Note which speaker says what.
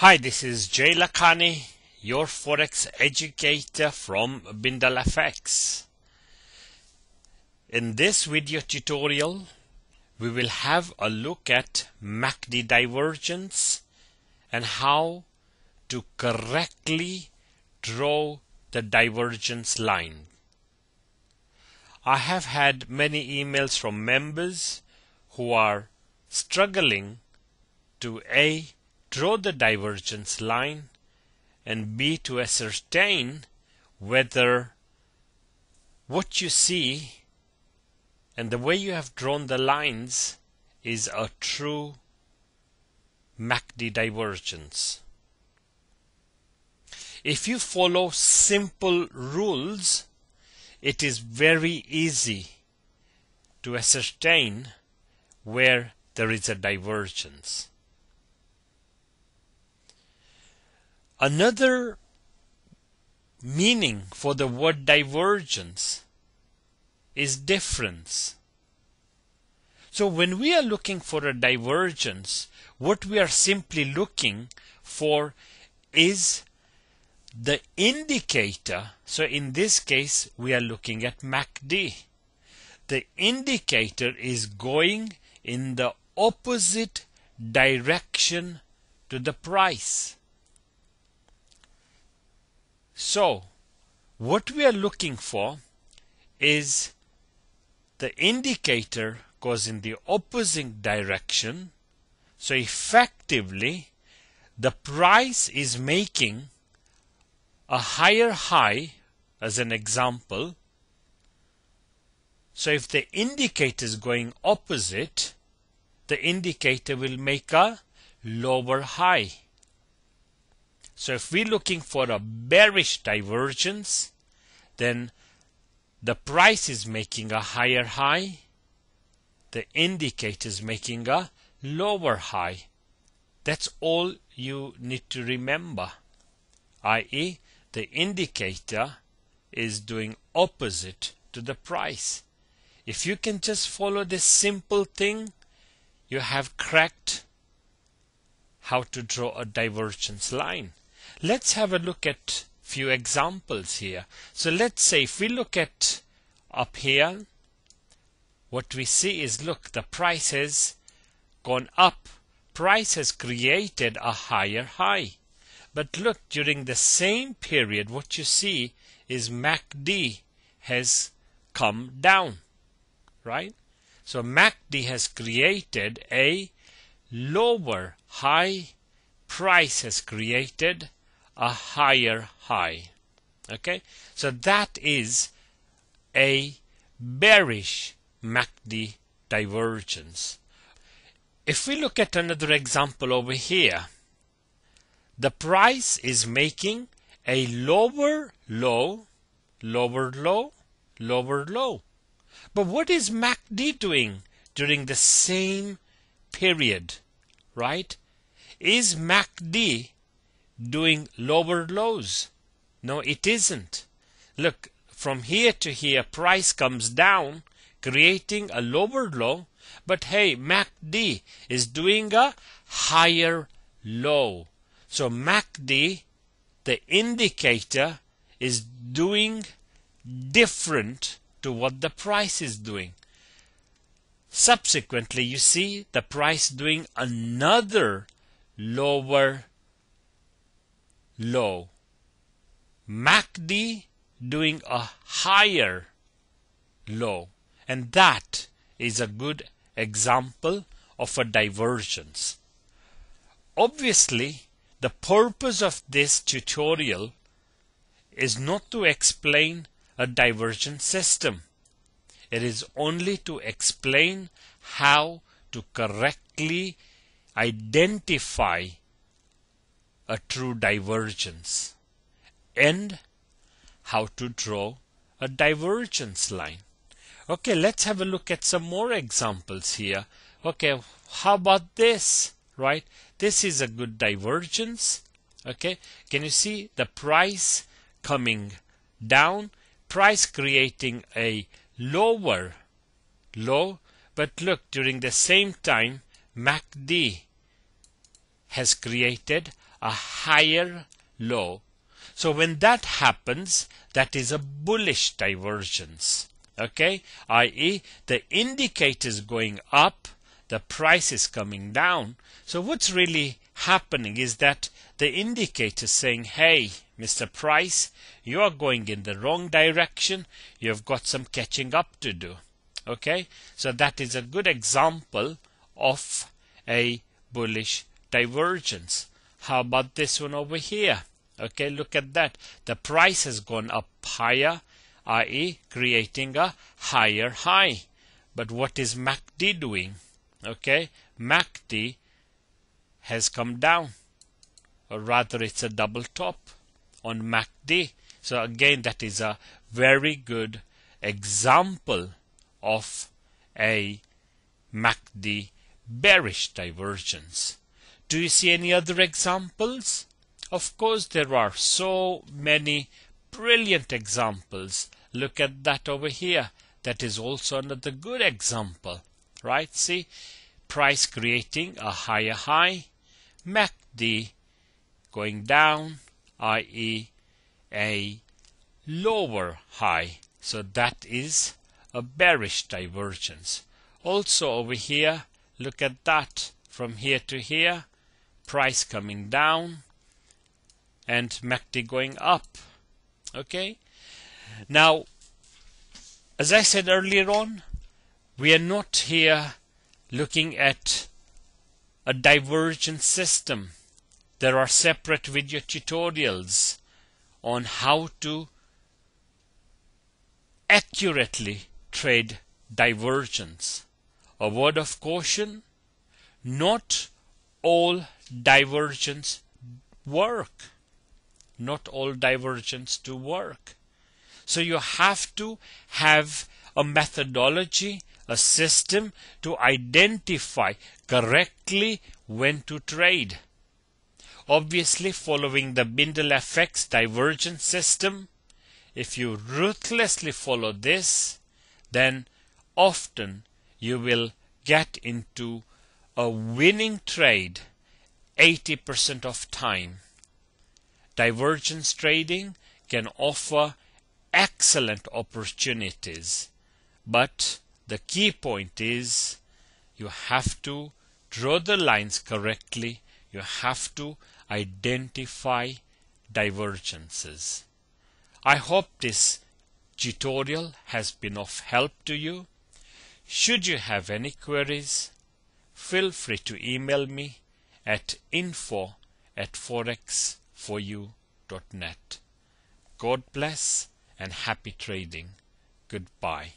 Speaker 1: Hi, this is Jay Lakani, your Forex educator from BindalFX. In this video tutorial, we will have a look at MACD divergence and how to correctly draw the divergence line. I have had many emails from members who are struggling to A. Draw the divergence line and B. To ascertain whether what you see and the way you have drawn the lines is a true MACD divergence. If you follow simple rules, it is very easy to ascertain where there is a divergence. Another meaning for the word divergence is difference. So when we are looking for a divergence, what we are simply looking for is the indicator. So in this case, we are looking at MACD. The indicator is going in the opposite direction to the price. So, what we are looking for is the indicator goes in the opposite direction. So effectively, the price is making a higher high as an example. So if the indicator is going opposite, the indicator will make a lower high. So if we're looking for a bearish divergence, then the price is making a higher high, the indicator is making a lower high. That's all you need to remember, i.e. the indicator is doing opposite to the price. If you can just follow this simple thing, you have cracked how to draw a divergence line. Let's have a look at few examples here. So let's say if we look at up here, what we see is look, the price has gone up. Price has created a higher high. But look, during the same period, what you see is MACD has come down, right? So MACD has created a lower high. Price has created a higher high. Okay, so that is a bearish MACD divergence. If we look at another example over here, the price is making a lower low, lower low, lower low. But what is MACD doing during the same period, right? Is MACD doing lower lows. No, it isn't. Look, from here to here, price comes down, creating a lower low. But hey, MACD is doing a higher low. So MACD, the indicator, is doing different to what the price is doing. Subsequently, you see the price doing another lower low. MACD doing a higher low. And that is a good example of a divergence. Obviously, the purpose of this tutorial is not to explain a divergence system. It is only to explain how to correctly identify a true divergence and how to draw a divergence line. Okay, let's have a look at some more examples here. Okay, how about this? Right? This is a good divergence. Okay, can you see the price coming down? Price creating a lower low, but look, during the same time, MACD has created a higher low. So when that happens, that is a bullish divergence. Okay, i.e., the indicator is going up, the price is coming down. So what's really happening is that the indicator is saying, hey, Mr. Price, you are going in the wrong direction. You've got some catching up to do. Okay, so that is a good example of a bullish divergence. How about this one over here? Okay, look at that. The price has gone up higher, i.e., creating a higher high. But what is MACD doing? Okay, MACD has come down, or rather, it's a double top on MACD. So, again, that is a very good example of a MACD bearish divergence. Do you see any other examples? Of course, there are so many brilliant examples. Look at that over here. That is also another good example, right? See, price creating a higher high, MACD going down, i.e., a lower high. So that is a bearish divergence. Also over here, look at that from here to here, price coming down and MACD going up. Okay? Now, as I said earlier on, we are not here looking at a divergent system. There are separate video tutorials on how to accurately trade divergence. A word of caution, not all divergence work. Not all divergence to work. So you have to have a methodology, a system to identify correctly when to trade. Obviously, following the Bindal FX divergence system, if you ruthlessly follow this, then often you will get into a winning trade 80% of time. Divergence trading can offer excellent opportunities, but the key point is you have to draw the lines correctly. You have to identify divergences. I hope this tutorial has been of help to you. Should you have any queries, feel free to email me at info at forexforyou.net. God bless and happy trading. Goodbye.